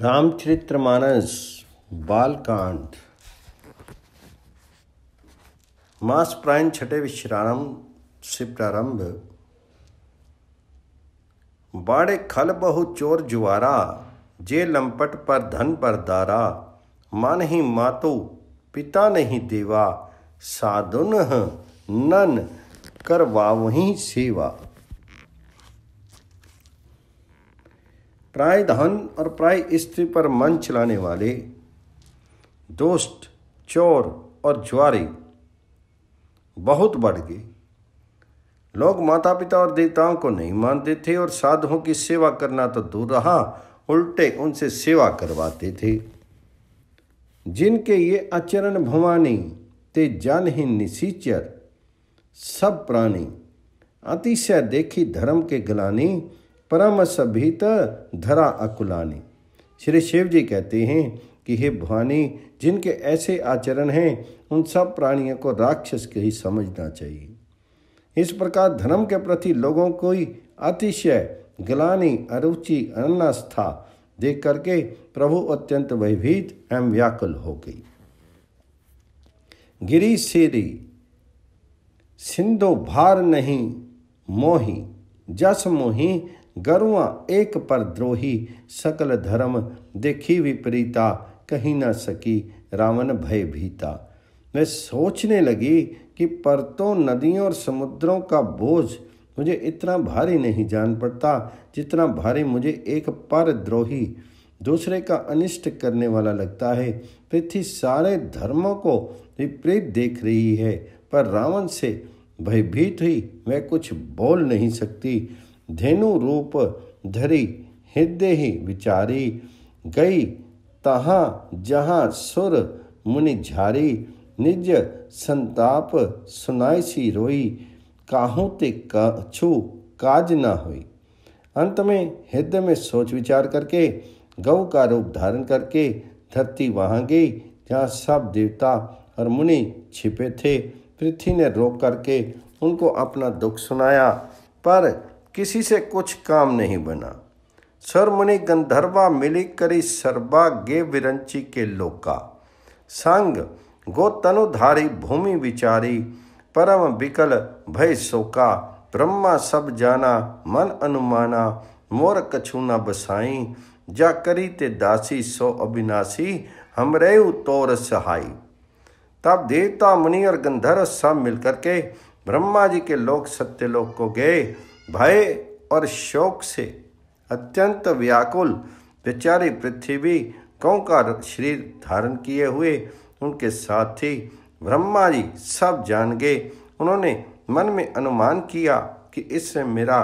रामचरितमानस बालकांड। मास प्रायण छठे विश्राम से प्रारंभ। बाड़े खल बहु चोर जुआरा, जे लंपट पर धन पर दारा। मन ही मातो, पिता नहीं देवा साधुन नन करवावही सेवा। प्राय धन और प्राय स्त्री पर मन चलाने वाले, दोस्त, चोर और ज्वारी बहुत बढ़ गए। लोग माता पिता और देवताओं को नहीं मानते थे और साधुओं की सेवा करना तो दूर रहा, उल्टे उनसे सेवा करवाते थे। जिनके ये आचरण भवानी, ते जान ही निशीचर सब प्राणी, अतिशय देखी धर्म के गलानी परम सभीत धरा अकुलानी। श्री शिव जी कहते हैं कि हे भवानी, जिनके ऐसे आचरण हैं, उन सब प्राणियों को राक्षस के ही समझना चाहिए। इस प्रकार धर्म के प्रति लोगों को अतिशय गलानी, अरुचि अनास्था देख करके प्रभु अत्यंत भयभीत एवं व्याकुल हो गई। गिरी सेरी, सिंधु भार नहीं, मोही, जस मोही गरुआ एक पर द्रोही, सकल धर्म देखी विपरीता, कहीं न सकी रावण भय भीता। मैं सोचने लगी कि परतों नदियों और समुद्रों का बोझ मुझे इतना भारी नहीं जान पड़ता जितना भारी मुझे एक पर द्रोही, दूसरे का अनिष्ट करने वाला लगता है। पृथ्वी सारे धर्मों को विपरीत देख रही है, पर रावण से भयभीत हुई वह कुछ बोल नहीं सकती। धेनु रूप धरी हृदय ही विचारी, गई तहाँ जहाँ सुर मुनि झारी, निज संताप सुनाई सी रोई, काहू ते कछु काज न हुई। अंत में हृदय में सोच विचार करके गौ का रूप धारण करके धरती वहाँ गई, जहाँ सब देवता और मुनि छिपे थे। पृथ्वी ने रोक करके उनको अपना दुख सुनाया, पर किसी से कुछ काम नहीं बना। सर मुनि गंधर्वा मिली करी सरबा गे विरंची के लोका। संग, गो तनुधारी भूमि विचारी, परम विकल भय शोका। ब्रह्मा सब जाना, मन अनुमाना, मोर कछु न बसाई। जा करी ते दासी, सो अविनाशी हमरे तोर सहाई। तब देवता मुनि और गंधर्व सब मिलकर के ब्रह्मा जी के लोक सत्यलोक को गए। भय और शोक से अत्यंत व्याकुल बेचारी पृथ्वी गौ का शरीर धारण किए हुए उनके साथ साथी ब्रह्मा जी सब जान गए। उन्होंने मन में अनुमान किया कि इससे मेरा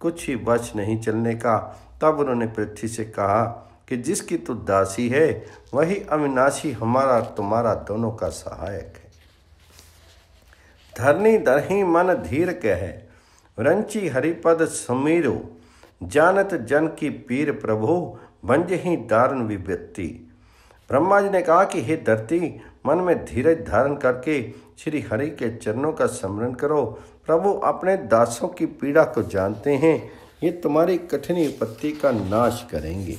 कुछ ही वश नहीं चलने का। तब उन्होंने पृथ्वी से कहा कि जिसकी तू दासी है, वही अविनाशी हमारा तुम्हारा दोनों का सहायक है। धरनी दरही मन धीर कह रंची हरिपद समीरो, जानत जन की पीर प्रभु, बंज ही दारुण विव्यक्ति ब्रह्मा जी ने कहा कि हे धरती, मन में धीरज धारण करके श्री हरि के चरणों का स्मरण करो। प्रभु अपने दासों की पीड़ा को जानते हैं, ये तुम्हारी कठिन विपत्ति का नाश करेंगे।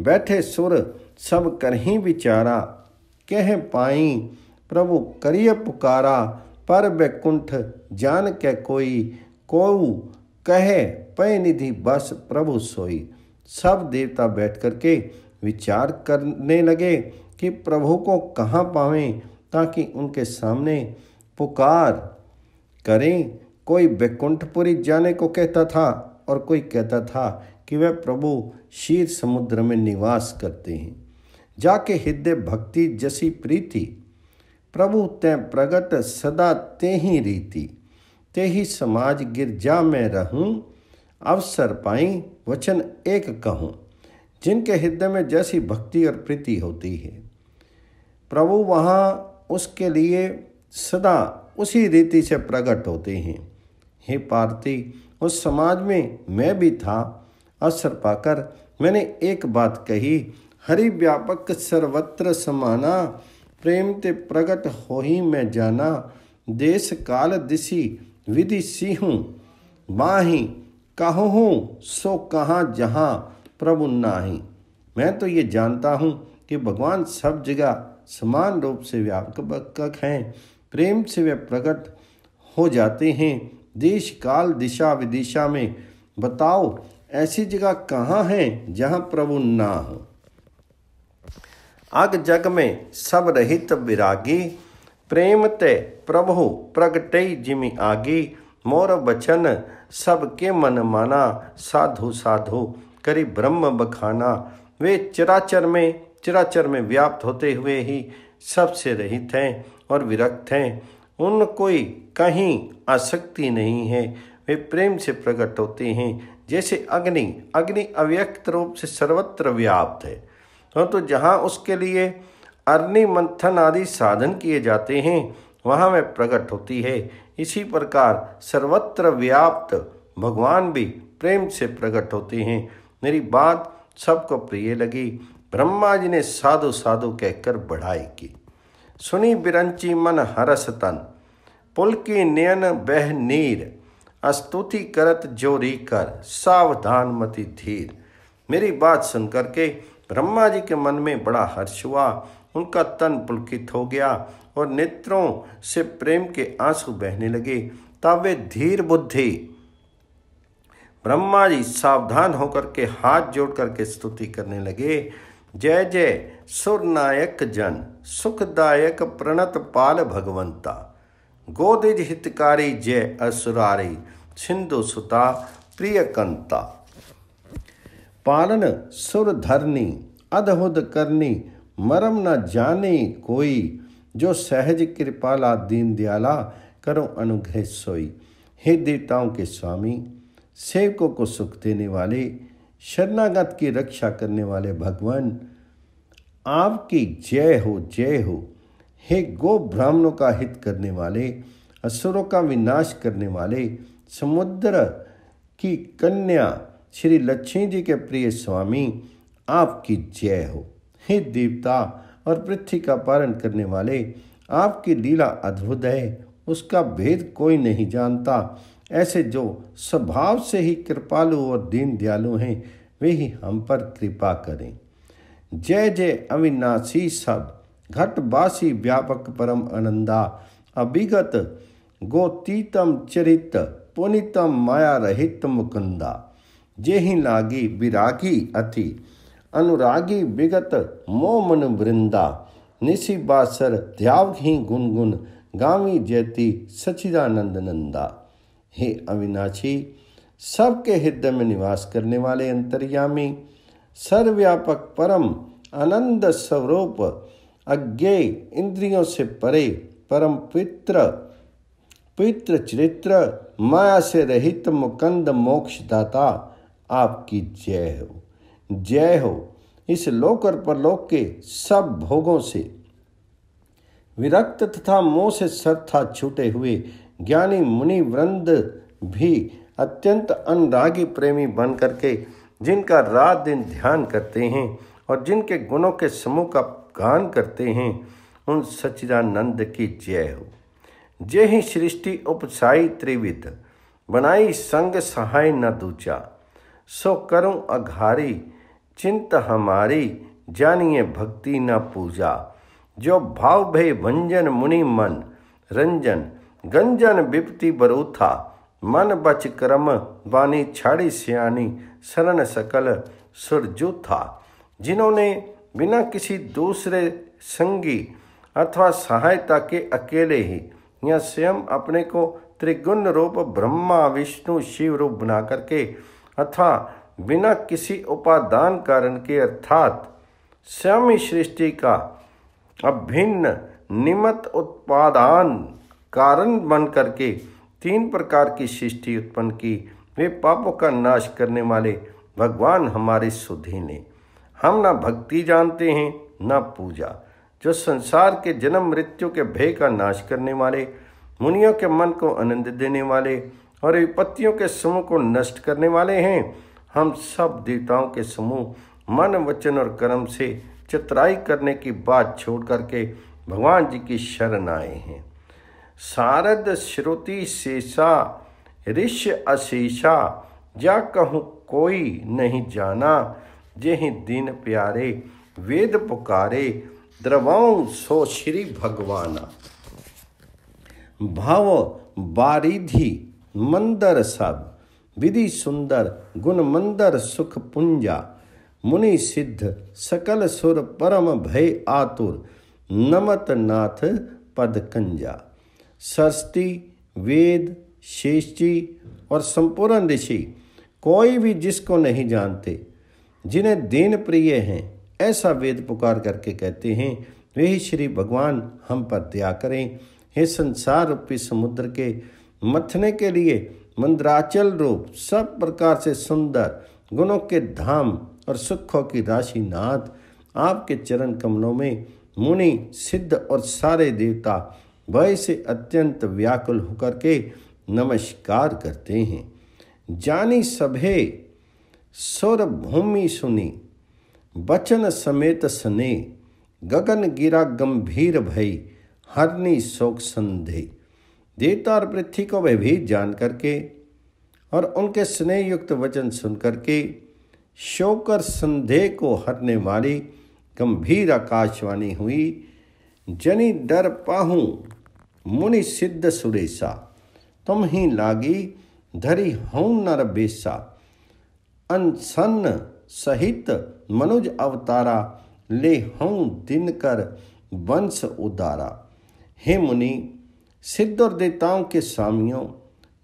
बैठे सुर, सब कर ही विचारा, कह पाई, प्रभु करिय पुकारा पर बैकुंठ जान के कोई को कहे पय निधि बस प्रभु सोई। सब देवता बैठ करके विचार करने लगे कि प्रभु को कहाँ पावें ताकि उनके सामने पुकार करें। कोई बैकुंठपुरी जाने को कहता था और कोई कहता था कि वह प्रभु शीर समुद्र में निवास करते हैं। जाके हृदय भक्ति जसी प्रीति प्रभु तय प्रगट सदा ते ही रीति। ते ही समाज गिरजा में रहूँ, अवसर पाई वचन एक कहूँ, जिनके हृदय में जैसी भक्ति और प्रीति होती है। प्रभु वहाँ उसके लिए सदा उसी रीति से प्रकट होते हैं। हे पार्थी, उस समाज में मैं भी था, अवसर पाकर मैंने एक बात कही हरि व्यापक सर्वत्र समाना प्रेम ते प्रकट हो ही मैं जाना, देश काल दिशी विधि सिंहूँ माही कहूँ सो कहाँ जहाँ प्रभु नाही। मैं तो ये जानता हूँ कि भगवान सब जगह समान रूप से व्यापक हैं, प्रेम से वे प्रकट हो जाते हैं। देश काल दिशा विदिशा में बताओ, ऐसी जगह कहाँ है जहाँ प्रभु ना हो? अग जग में सब रहित विरागी, प्रेम ते प्रभु प्रगटई जिमि आगी। मोर बचन सबके मन माना, साधु साधु करी ब्रह्म बखाना। वे चराचर में चराचर में व्याप्त होते हुए ही सबसे रहित हैं और विरक्त हैं। उन कोई कहीं आसक्ति नहीं है। वे प्रेम से प्रकट होते हैं। जैसे अग्नि अग्नि अव्यक्त रूप से सर्वत्र व्याप्त है। तो जहाँ उसके लिए अग्नि मंथन आदि साधन किए जाते हैं, वहाँ वह प्रकट होती है। इसी प्रकार सर्वत्र व्याप्त भगवान भी प्रेम से प्रकट होते हैं। मेरी बात सबको प्रिय लगी। ब्रह्मा जी ने साधु साधु कहकर बढ़ाई की। सुनी बिरंची मन हरस तन। पुल की नयन बह नीर। स्तुति करत जोरी कर। सावधान मति धीर। मेरी बात सुन करके ब्रह्मा जी के मन में बड़ा हर्ष हुआ। उनका तन पुलकित हो गया और नेत्रों से प्रेम के आँसू बहने लगे। तब वे धीर बुद्धि, ब्रह्मा जी सावधान होकर के हाथ जोड़ करके स्तुति करने लगे। जय जय, सुरनायक जन, सुखदायक प्रणत पाल भगवंता गोदिज हितकारी जय असुरारी, सिंधु सुता प्रियकंता। पालन सुर धरनी, अधहुद करनी, मरम न जाने कोई, जो सहज कृपाला दीन दयाला करो अनुग्रह सोई। हे देवताओं के स्वामी, सेवकों को सुख देने वाले, शरणागत की रक्षा करने वाले भगवान, आपकी जय हो जय हो। हे गो ब्राह्मणों का हित करने वाले, असुरों का विनाश करने वाले, समुद्र की कन्या श्री लक्ष्मी जी के प्रिय स्वामी, आपकी जय हो। हे देवता और पृथ्वी का पालन करने वाले, आपकी लीला अद्भुत है, उसका भेद कोई नहीं जानता। ऐसे जो स्वभाव से ही कृपालु और दीन दयालु हैं, वे ही हम पर कृपा करें। जय जय अविनाशी सब घटवासी व्यापक परम आनंदा, अभिगत गोतीतम चरित पुनितम माया रहित मुकुंदा। जे ही लागी विरागी अति अनुरागी विगत मोमन वृंदा। निशि बासर ध्यावघी गुनगुन, गावी जयती सचिदानंद नंदा। हे अविनाशी, सबके हृदय में निवास करने वाले अंतर्यामी, सर्वव्यापक परम आनंद स्वरूप, अज्ञे इंद्रियों से परे परम पित्र पित्र चरित्र, माया से रहित मुकंद मोक्षदाता आपकी जय हो। जय हो। इस लोक और परलोक के सब भोगों से। विरक्त तथा मोह से सरथा छूटे हुए ज्ञानी मुनि वृंद भी अत्यंत अनुरागी प्रेमी बन करके जिनका रात दिन ध्यान करते हैं और जिनके गुणों के समूह का गान करते हैं, उन सच्चिदानंद की जय हो। जय ही सृष्टि उपसाई त्रिविध, बनाई संग सहाय न दूचा सो करूँ अघारी, चिंत हमारी, जानिए भक्ति न पूजा। जो भाव भय भंजन मुनि मन, रंजन, गंजन विपति बरूथा। मन बच क्रम, वाणी छाड़ी सियानी, शरण सकल सुरजू था जिन्होंने बिना किसी दूसरे संगी अथवा सहायता के अकेले ही, या स्वयं अपने को त्रिगुण रूप ब्रह्मा, विष्णु, शिव रूप बना करके अथवा बिना किसी उपादान कारण के अर्थात स्वयं सृष्टि का अभिन्न निमत उत्पादान कारण बन करके तीन प्रकार की सृष्टि उत्पन्न की, वे पापों का नाश करने वाले भगवान हमारे सुधी ने। हम ना भक्ति जानते हैं, न पूजा। जो संसार के जन्म मृत्यु के भय का नाश करने वाले, मुनियों के मन को आनंद देने वाले और विपत्तियों के समूह को नष्ट करने वाले हैं। हम सब देवताओं के समूह, मन, वचन और कर्म से चित्राई करने की बात छोड़ करके भगवान जी की शरण आए हैं। शारद श्रुति शेषा, ऋष अशेषा, जा कहूँ कोई नहीं जाना। जेहि दीन प्यारे, वेद पुकारे, द्रवाऊं सो श्री भगवाना। भाव बारिधि मंदर सब। विधि सुंदर, गुण मंदर सुख पुंजा। मुनि सिद्ध, सकल सुर परम भय आतुर। नमत नाथ पद कंजा। सरस्ती वेद शेषजी और संपूर्ण ऋषि, कोई भी जिसको नहीं जानते, जिन्हें दीन प्रिय हैं, ऐसा वेद पुकार करके कहते हैं, वे ही श्री भगवान हम पर दया करें। हे संसार रूपी समुद्र के मथने के लिए मंद्राचल रूप सब प्रकार से सुंदर, गुणों के धाम और सुखों की राशि नाथ, आपके चरण कमलों में मुनि, सिद्ध और सारे देवता भय से अत्यंत व्याकुल होकर के नमस्कार करते हैं। जानी सभे सुर भूमि सुनी, बचन समेत सने, गगन गिरा गंभीर भई हरनी शोक संधे। देवता और पृथ्वी को भयभीत जान करके और उनके स्नेह युक्त वचन सुन करके शोकर संदेह को हरने वाली गंभीर आकाशवाणी हुई, जनी डर पाहू मुनि सिद्ध सुरेशा, तुम ही लागी धरी हूँ नर बेसा अनसन्न सहित मनुज अवतारा, ले हूँ दिन कर वंश उदारा। हे मुनि सिद्ध और देवताओं के स्वामियों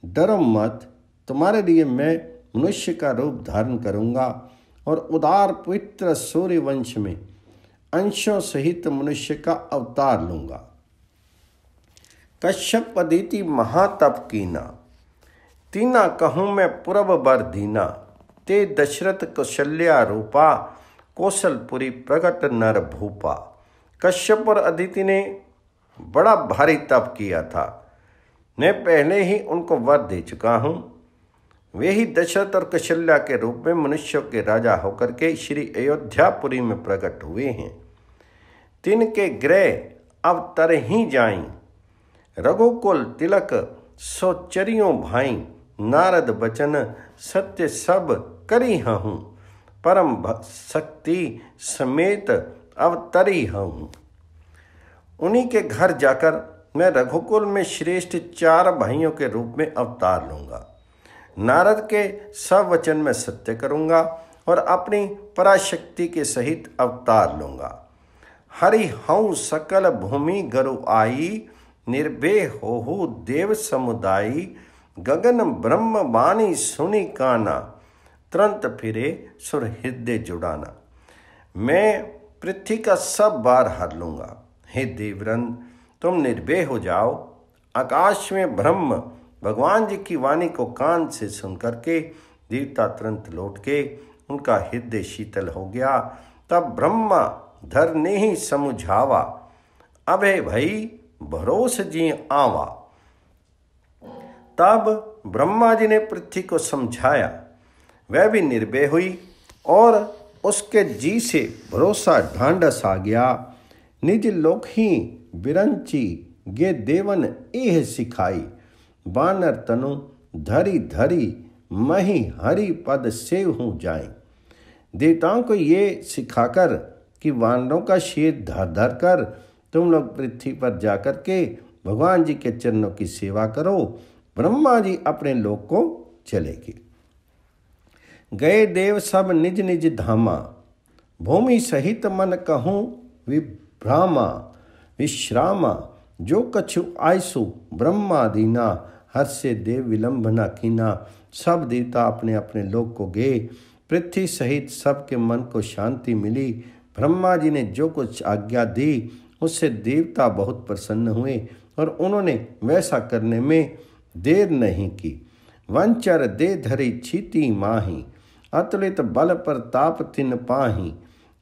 डरो मत। तुम्हारे लिए मैं मनुष्य का रूप धारण करूँगा और उदार पवित्र सूर्य वंश में अंशों सहित मनुष्य का अवतार लूँगा। कश्यप पदीति महातप कीना। तीना कहूँ मैं पूर्व बर दीना ते दशरथ कौशल्या रूपा, कौशलपुरी प्रकट नर भूपा। कश्यप और अदिति ने बड़ा भारी तप किया था। मैं पहले ही उनको वर दे चुका हूँ। वे ही दशरथ और कौशल्या के रूप में मनुष्यों के राजा होकर के श्री अयोध्यापुरी में प्रकट हुए हैं। तिन के ग्रह अब तर ही जाई। रघुकुल, तिलक, सोचरियों भाई, नारद बचन, सत्य सब करी हूँ परम शक्ति समेत अवतरी हूँ उन्हीं के घर जाकर मैं रघुकुल में श्रेष्ठ चार भाइयों के रूप में अवतार लूँगा। नारद के सब वचन में सत्य करूँगा और अपनी पराशक्ति के सहित अवतार लूँगा। हरि हऊ सकल भूमि गरु आई निर्भे हो देव समुदायी, गगन ब्रह्म बाणी सुनी काना, तुरंत फिरे सुर हृदय जुड़ाना। मैं पृथ्वी का सब बार हर लूँगा। हे देवरन, तुम निर्भय हो जाओ। आकाश में ब्रह्म भगवान जी की वाणी को कान से सुन करके देवता तुरंत लौट के उनका हृदय शीतल हो गया। तब ब्रह्मा धर ने ही समुझावा अबे भई, भरोस जी आवा। तब ब्रह्मा जी ने पृथ्वी को समझाया। वह भी निर्भय हुई और उसके जी से भरोसा ढांडस आ गया। निज लोक ही बिरंची गे देवन एह सिखाई। बानर तनु धरी धरी मही हरि पद से हूँ जाए देवताओं को ये सिखाकर कि वानरों का शीर धर धर कर तुम लोग पृथ्वी पर जाकर के भगवान जी के चरणों की सेवा करो, ब्रह्मा जी अपने लोक को चलेगी। गए देव सब निज निज धामा, भूमि सहित मन कहूँ विभ्रामा विश्रामा, जो कछु आयसु ब्रह्मा दीना हर से देव विलंब न कीना, सब देवता अपने अपने लोक को गए पृथ्वी सहित सबके मन को शांति मिली। ब्रह्मा जी ने जो कुछ आज्ञा दी, उससे देवता बहुत प्रसन्न हुए और उन्होंने वैसा करने में देर नहीं की। वंचर दे धरी छीती माही, अतुलित बल पर ताप तिन पाही।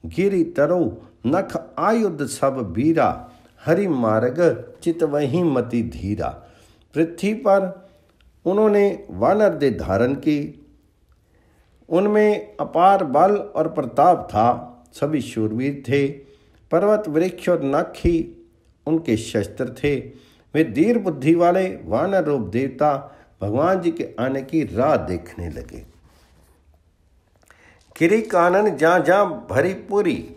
गिरी तरो नख आयुध सब बीरा, हरि मार्ग चित वही मति धीरा। पृथ्वी पर उन्होंने वानर दे धारण की। उनमें अपार बल और प्रताप था, सभी शूरवीर थे। पर्वत, वृक्ष और नख ही उनके शस्त्र थे। वे दीर बुद्धि वाले वानर रूप देवता भगवान जी के आने की राह देखने लगे। किरी कानन जा जा भरी पूरी।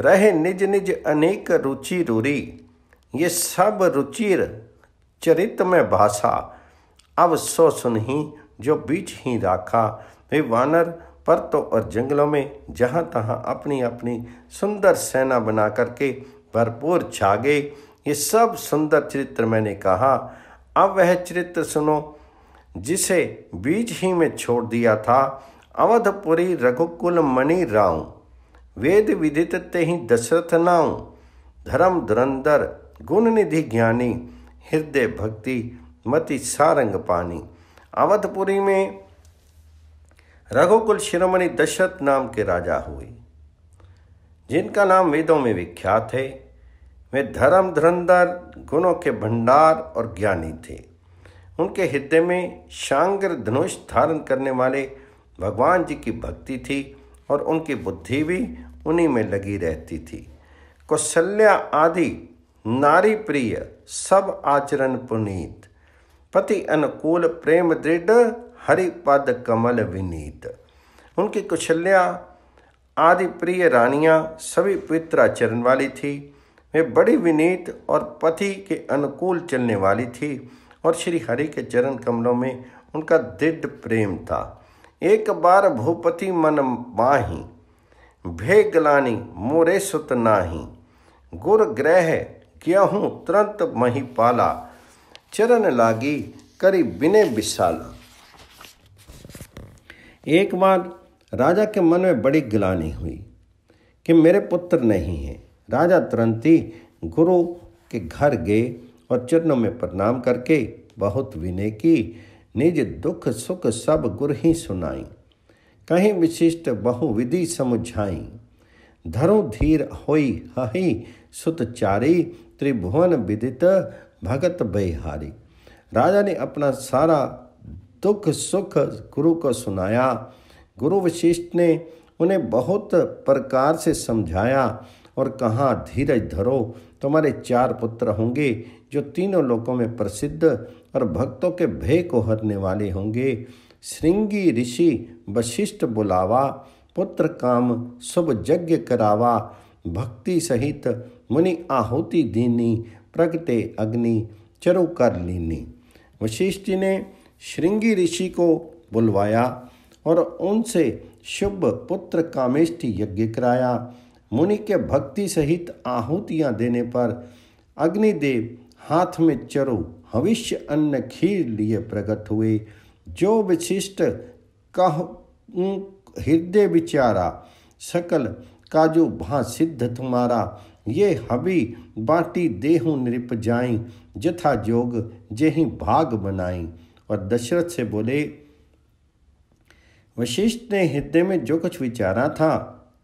रहे निज निज अनेक रुचि रूरी। ये सब रुचिर चरित में भाषा अब सो सुनही, जो बीच ही राखा। वे वानर परतों और जंगलों में, जहाँ तहाँ अपनी अपनी सुंदर सेना बना करके भरपूर छागे। ये सब सुंदर चरित्र मैंने कहा। अब वह चरित्र सुनो, जिसे बीच ही में छोड़ दिया था। अवधपुरी रघुकुल मणि राव वेद विदित ते ही दशरथ नाव धर्म धुरंधर, गुण निधि ज्ञानी, हृदय भक्ति, मति सारंग पानी। अवधपुरी में रघुकुल शिरोमणि दशरथ नाम के राजा हुए। जिनका नाम वेदों में विख्यात है, वे धर्म धुरंधर, गुणों के भंडार और ज्ञानी थे। उनके हृदय में शांगर धनुष धारण करने वाले भगवान जी की भक्ति थी। और उनकी बुद्धि भी उन्हीं में लगी रहती थी। कौशल्या आदि नारी प्रिय सब आचरण पुनीत। पति अनुकूल, प्रेम दृढ़, हरिपद कमल विनीत। उनकी कुशल्या आदि प्रिय रानियाँ सभी पवित्र आचरण वाली थी। वे बड़ी विनीत और पति के अनुकूल चलने वाली थी और श्री हरि के चरण कमलों में उनका दृढ़ प्रेम था। एक बार भूपति मन माही भेगलानी मोरे सुत नाही। गुर ग्रह हूँ तुरंत मही पाला, चरण लागी करी बिने विशाला एक बार राजा के मन में बड़ी गिलानी हुई कि मेरे पुत्र नहीं हैं। राजा तुरंत ही गुरु के घर गए और चरणों में प्रणाम करके बहुत विनय की निज दुख सुख सब गुर ही सुनाई। कहीं विशिष्ट बहुविधि समुझाई। धरो धीर होई हही सुतचारी त्रिभुवन विदित भगत बेहारी। राजा ने अपना सारा दुख सुख गुरु को सुनाया। गुरु वशिष्ठ ने उन्हें बहुत प्रकार से समझाया और कहा, धीरज धरो, तुम्हारे चार पुत्र होंगे जो तीनों लोकों में प्रसिद्ध और भक्तों के भय को हरने वाले होंगे। श्रृंगी ऋषि, वशिष्ठ बुलावा, पुत्र काम, शुभ यज्ञ करावा, भक्ति सहित मुनि आहुति दीनी, प्रगटे अग्नि, चरु कर लीनी। वशिष्ठ ने श्रृंगी ऋषि को बुलवाया और उनसे शुभ पुत्र कामेष्टि यज्ञ कराया। मुनि के भक्ति सहित आहुतियाँ देने पर अग्निदेव हाथ में चरु, हविष्य अन्न खीर लिए प्रकट हुए। जो विशिष्ट कह हृदय विचारा, सकल काजू भा सिद्ध तुम्हारा। ये हबी बाटी देहु नृप जाई जथा जोग जेहि भाग बनाई और दशरथ से बोले, वशिष्ठ ने हृदय में जो कुछ विचारा था,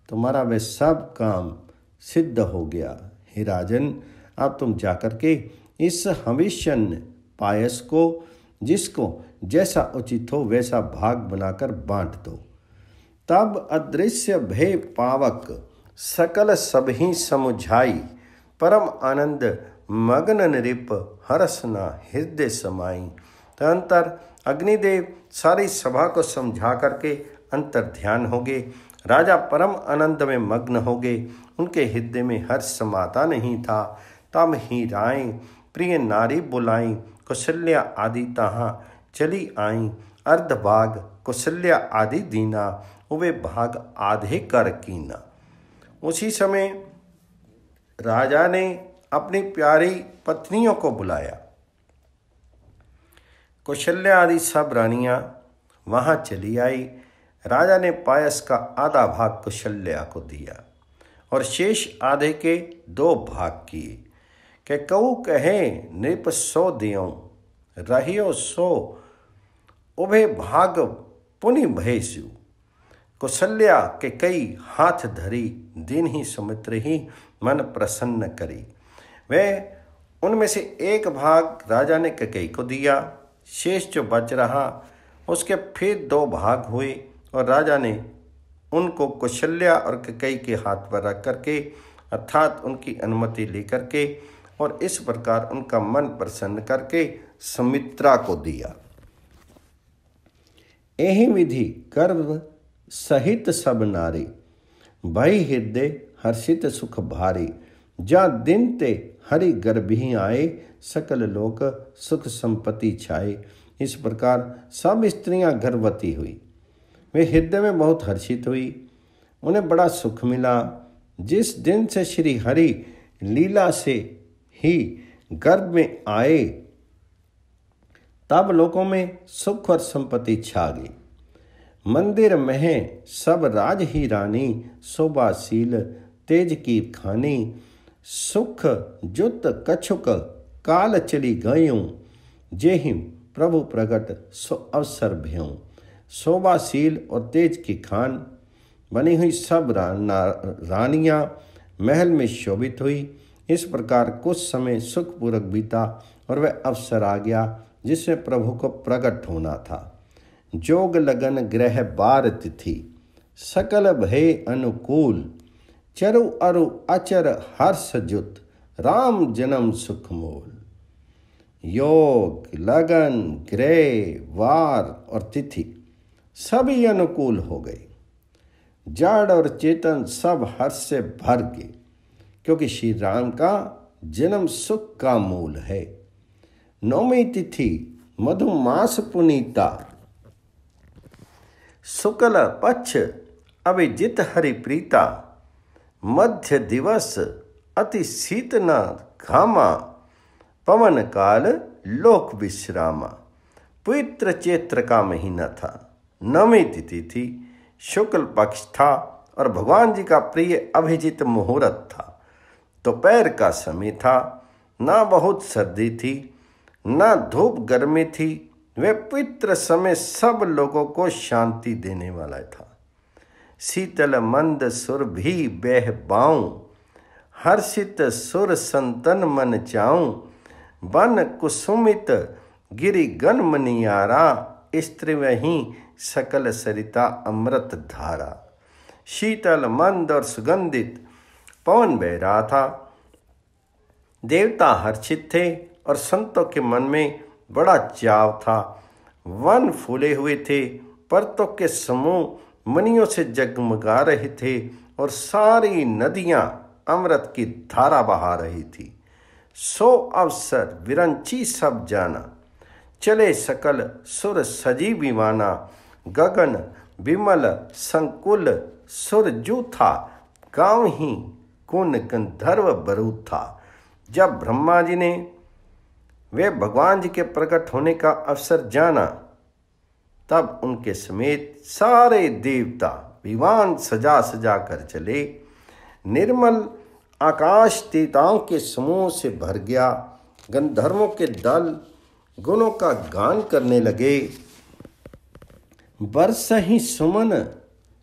तुम्हारा वह सब काम सिद्ध हो गया। हे राजन, अब तुम जाकर के इस हविष्यन पायस को, जिसको जैसा उचित हो वैसा भाग बनाकर बांट दो। तब अदृश्य भय पावक सकल सभी समुझाई। परम आनंद मग्न नृप हरसना हृदय समाई। तदंतर अग्निदेव सारी सभा को समझा करके अंतर ध्यान हो राजा परम आनंद में मग्न हो उनके हृदय में हर्ष समाता नहीं था। तब ही राय प्रिय नारी बुलाई, कौशल्या आदि तहाँ, चली आई। अर्धभाग कौशल्या आदि दीना वे भाग आधे कर कीना। उसी समय राजा ने अपनी प्यारी पत्नियों को बुलाया। कौशल्या आदि सब रानियाँ वहाँ चली आई। राजा ने पायस का आधा भाग कौशल्या को दिया और शेष आधे के दो भाग किए। के कऊ कहे, नृप सो दियो, रहियो सो, उभे भाग पुनि भयसु कौशल्या के कई हाथ धरी, दिन ही सुमित्र ही मन प्रसन्न करी। वह उनमें से एक भाग राजा ने ककई को दिया, शेष जो बच रहा, उसके फिर दो भाग हुए और राजा ने उनको कुशल्या और ककई के हाथ पर रख करके, अर्थात उनकी अनुमति लेकर के और इस प्रकार उनका मन प्रसन्न करके सुमित्रा को दिया। यही विधि गर्भ सहित सब नारी भई हृदय हर्षित सुख भारी जा दिन ते हरि गर्भी आए, सकल लोक सुख संपत्ति छाए। इस प्रकार सब स्त्रियाँ गर्भवती हुई। वे हृदय में बहुत हर्षित हुई। उन्हें बड़ा सुख मिला। जिस दिन से श्री हरि लीला से ही गर्भ में आए, तब लोगों में सुख और संपत्ति छा गई। मंदिर में सब राज ही रानी, शोभाशील, तेज की खानी, सुख, जुत, कछुक, काल चली गयूं जे ही प्रभु प्रगट, सो अवसर भ्यों शोभाशील और तेज की खान, बनी हुई सब रानियाँ, महल में शोभित हुई। इस प्रकार कुछ समय सुखपूर्वक बीता और वह अवसर आ गया जिसमें प्रभु को प्रकट होना था। जोग लगन ग्रह बार तिथि, सकल भय अनुकूल, चरु अरु अचर हर्ष जुत, राम जन्म सुख मूल। योग, लगन, ग्रह, वार और तिथि सभी अनुकूल हो गई जड़ और चेतन सब हर्ष से भर गए। क्योंकि श्री राम का जन्म सुख का मूल है। नौमी तिथि, मधुमास पुनीता। शुक्ल पक्ष, अभिजित हरिप्रीता। मध्य दिवस, अति शीतना घामा। पवन काल, लोक विश्रामा। पवित्र चैत्र का महीना था। नवी तिथि थी। शुक्ल पक्ष था और भगवान जी का प्रिय अभिजित मुहूर्त था। दोपहर का समय था, ना बहुत सर्दी थी, ना धूप गर्मी थी, वे पवित्र समय सब लोगों को शांति देने वाला था। शीतल मंद सुर भी बह बाऊं, हर्षित सुर संतन मन चाऊं, बन कुसुमित गिरी गन मनियारा स्त्री वहीं सकल सरिता अमृत धारा। शीतल मंद और सुगंधित पवन बह रहा था। देवता हर्षित थे और संतों के मन में बड़ा चाव था। वन फूले हुए थे, परतों के समूह मनियों से जगमगा रहे थे और सारी नदियाँ अमृत की धारा बहा रही थी। सो अवसर विरंची सब जाना, चले सकल सुर सजी विमाना गगन, विमल, संकुल सुरजू था गाँव ही कुन गंधर्व बरूद था। जब ब्रह्मा जी ने वे भगवान जी के प्रकट होने का अवसर जाना, तब उनके समेत सारे देवता विमान सजा सजा कर चले। निर्मल आकाश तीताओं के समूह से भर गया। गंधर्वों के दल गुणों का गान करने लगे। बरस ही सुमन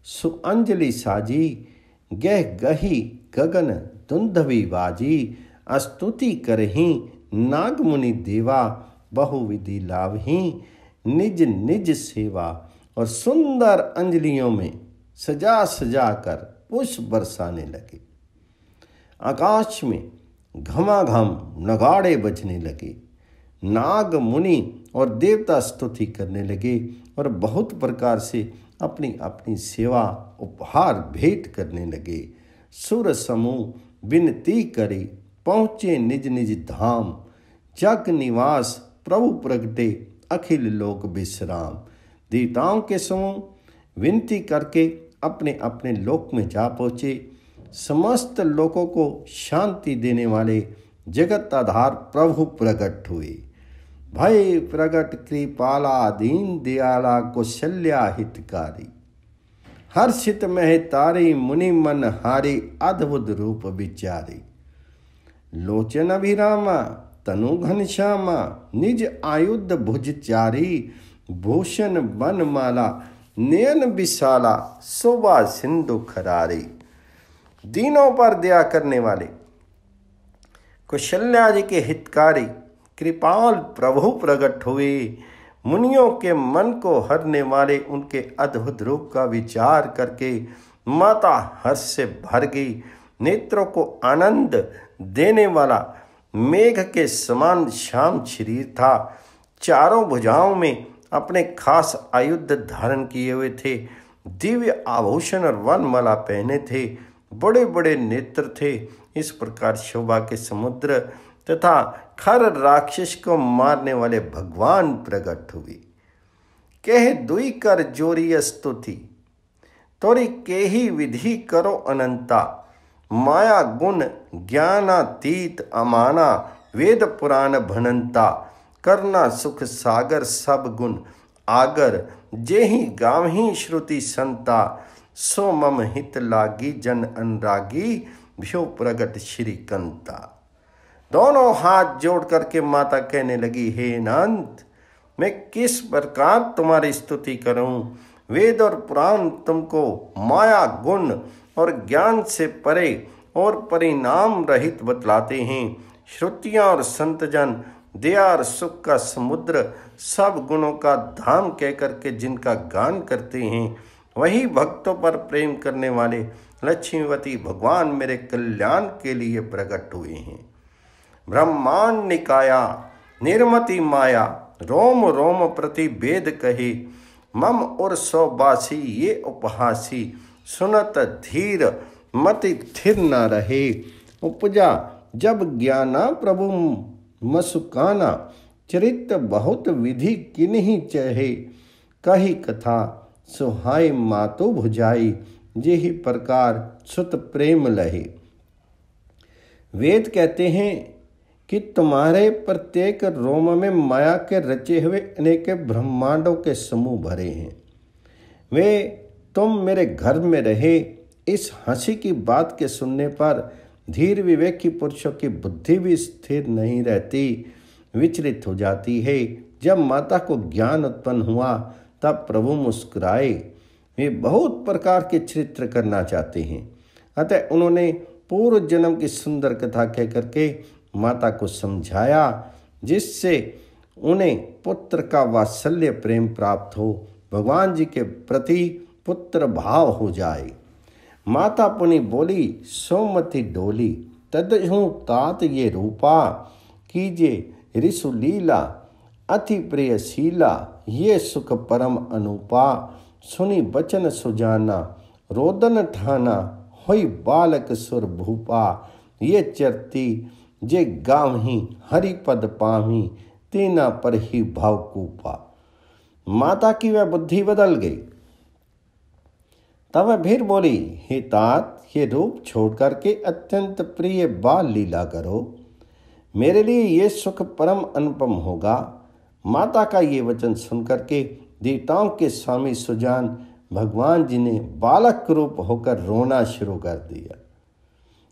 सुअंजलि साजी, गह गही गगन दुंधवी बाजी, अस्तुति करही नाग मुनि देवा, बहुविधि लाभही निज निज सेवा और सुंदर अंजलियों में सजा सजा कर पुष्प बरसाने लगे। आकाश में घमाघम नगाड़े बजने लगे। नाग मुनि और देवता स्तुति करने लगे और बहुत प्रकार से अपनी अपनी सेवा, उपहार भेंट करने लगे। सुर समूह विनती करे, पहुँचे निज निज धाम। जग निवास प्रभु प्रगटे, अखिल लोक विश्राम। देवताओं के समूह विनती करके अपने अपने लोक में जा पहुँचे। समस्त लोगों को शांति देने वाले जगत आधार प्रभु प्रकट हुए। भय प्रगट कृपाला दीन दयाला कौशल्या हितकारी। हर्षित मह तारी, मुनि मन हारी, अद्भुत रूप विचारी। लोचन अभिरामा, तनु घनश्यामा निज आयुध भुज चारी, भूषण बन माला नयन विशाला, शोभा सिंधु खरारी। दीनों पर दया करने वाले, कुशल्या जी के हितकारी, कृपाल प्रभु प्रकट हुए। मुनियों के मन को हरने वाले उनके अद्भुत रूप का विचार करके माता हर्ष से भर गई। नेत्रों को आनंद देने वाला मेघ के समान श्याम शरीर था। चारों भुजाओं में अपने खास आयुध धारण किए हुए थे। दिव्य आभूषण और वन माला पहने थे। बड़े बड़े नेत्र थे। इस प्रकार शोभा के समुद्र तथा खर राक्षस को मारने वाले भगवान प्रकट हुए। कह दुई कर जोरी स्तुति तोरी के ही विधि करो अनंता। माया गुण, ज्ञानातीत, अमाना, वेद पुराण भनंता। करना सुख सागर सब गुण। आगर जे ही गाव ही श्रुति संता। सो मम हित लागी जन अनुरागी। भ्यो प्रगट श्री कंता। दोनों हाथ जोड़ करके माता कहने लगी, हे नंद, मैं किस प्रकार तुम्हारी स्तुति करूँ? वेद और पुराण तुमको माया, गुण और ज्ञान से परे और परिणाम रहित बतलाते हैं। श्रुतियाँ और संतजन, दया और सुख का समुद्र, सब गुणों का धाम कह करके जिनका गान करते हैं, वही भक्तों पर प्रेम करने वाले लक्ष्मीवती भगवान मेरे कल्याण के लिए प्रकट हुए हैं। ब्रह्मांड निकाया, निर्मति माया, रोम रोम प्रति वेद कहे। मम और सौबासी ये उपहासी, सुनत धीर, मति थिर न रहे। उपजा, जब ज्ञाना प्रभु, मसुकाना, चरित बहुत विधि किन्हीं चहे। कही कथा, सुहाय मातो भुजाई, जेहि प्रकार सुत प्रेम लहे। वेद कहते हैं कि तुम्हारे प्रत्येक रोम में माया के रचे हुए अनेक ब्रह्मांडों के समूह भरे हैं। वे तुम मेरे घर में रहे, इस हँसी की बात के सुनने पर धीर विवेकी पुरुषों की बुद्धि भी स्थिर नहीं रहती, विचलित हो जाती है। जब माता को ज्ञान उत्पन्न हुआ, तब प्रभु मुस्कुराए। वे बहुत प्रकार के चरित्र करना चाहते हैं। अतः उन्होंने पूर्व जन्म की सुंदर कथा कह करके माता को समझाया, जिससे उन्हें पुत्र का वात्सल्य प्रेम प्राप्त हो, भगवान जी के प्रति पुत्र भाव हो जाए। माता पुनि बोली सोमति डोली तदहू तात ये रूपा, कीजे ऋषुलीला अति प्रियशीला ये सुख परम अनुपा, सुनी बचन सुजाना, रोदन ठाना, होई बालक सुर भूपा, ये चरती जे गावही हरि पद पावी तेना पर ही भाव कूपा। माता की वह बुद्धि बदल गई। तब वह फिर बोली, हे तात, ये रूप छोड़ करके अत्यंत प्रिय बाल लीला करो। मेरे लिए ये सुख परम अनुपम होगा। माता का ये वचन सुन करके देवताओं के स्वामी सुजान भगवान जी ने बालक रूप होकर रोना शुरू कर दिया।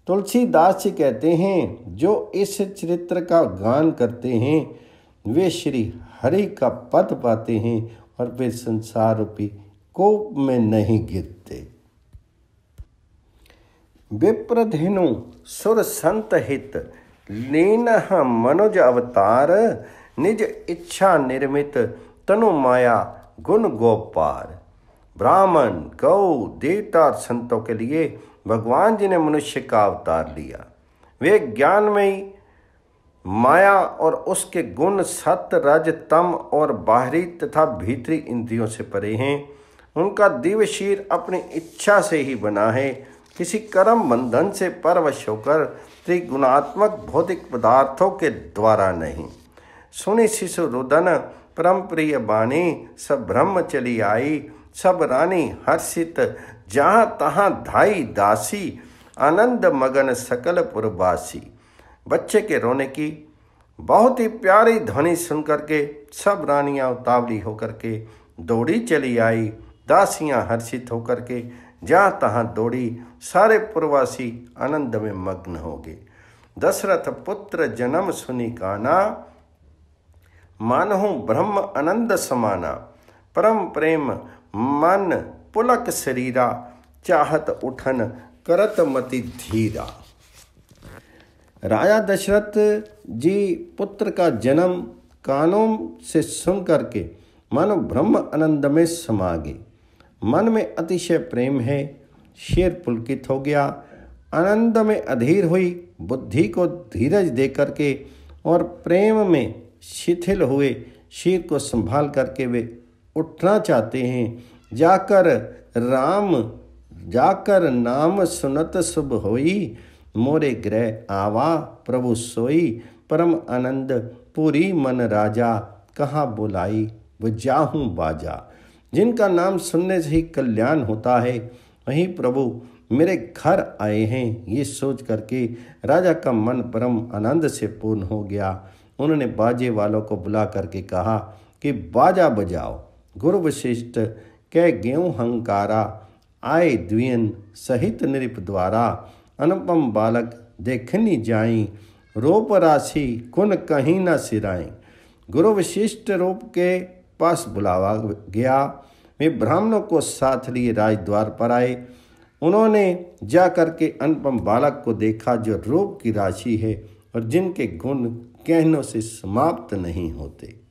तुलसीदास जी कहते हैं, जो इस चरित्र का गान करते हैं, वे श्री हरि का पद पाते हैं और वे संसार रूपी कोप में नहीं गिरते। विप्रधेनु सुर संत हित, लीन मनुज अवतार, निज इच्छा निर्मित, तनु माया गुण गोपार। ब्राह्मण, गौ, देवता संतों के लिए भगवान जी ने मनुष्य का अवतार लिया। वे ज्ञान में माया और उसके गुण सत्य, रज तम और बाहरी तथा भीतरी इंद्रियों से परे हैं। उनका दिव्य शीर अपनी इच्छा से ही बना है। किसी कर्म बंधन से परवश होकर त्रिगुणात्मक भौतिक पदार्थों के द्वारा नहीं। सुनी शिशु रुदन परम प्रिय बानी सब ब्रह्म चली आई। सब रानी हर्षित, जहाँ तहाँ धाई दासी, आनंद मगन सकल पुरवासी बच्चे के रोने की, बहुत ही प्यारी ध्वनि सुन करके सब रानियाँ उतावली होकर के दौड़ी चली आई। दासियाँ हर्षित होकर के जहाँ तहाँ दौड़ी, सारे पुरवासी आनंद में मग्न हो गए। दशरथ पुत्र जन्म सुनी काना मानहु ब्रह्म आनंद समाना। परम प्रेम मन पुलक शरीरा, चाहत उठन करत मति धीरा। राजा दशरथ जी पुत्र का जन्म कानों से सुन करके मन ब्रह्म आनंद में समा गए। मन में अतिशय प्रेम है, शेर पुलकित हो गया। आनंद में अधीर हुई, बुद्धि को धीरज दे करके और प्रेम में शिथिल हुए, शीर को संभाल करके वे उठना चाहते हैं। जाकर राम, जाकर नाम सुनत शुभ होई। मोरे ग्रह आवा, प्रभु सोई। परम आनंद, पूरी मन राजा। कहाँ बुलाई, वो जाहूँ बाजा। जिनका नाम सुनने से ही कल्याण होता है, वहीं प्रभु मेरे घर आए हैं। ये सोच करके राजा का मन परम आनंद से पूर्ण हो गया। उन्होंने बाजे वालों को बुला करके कहा कि बाजा बजाओ। गुरु वशिष्ठ कह गेहूँ हंकारा, आए द्वियन सहित नृप द्वारा, अनुपम बालक देखनी जाई, रूप राशि कुन कहीं न सिराई। गुरु विशिष्ट रूप के पास बुलावा गया। वे ब्राह्मणों को साथ लिए राजद्वार पर आए। उन्होंने जा करके अनुपम बालक को देखा जो रूप की राशि है और जिनके गुण कहनों से समाप्त नहीं होते।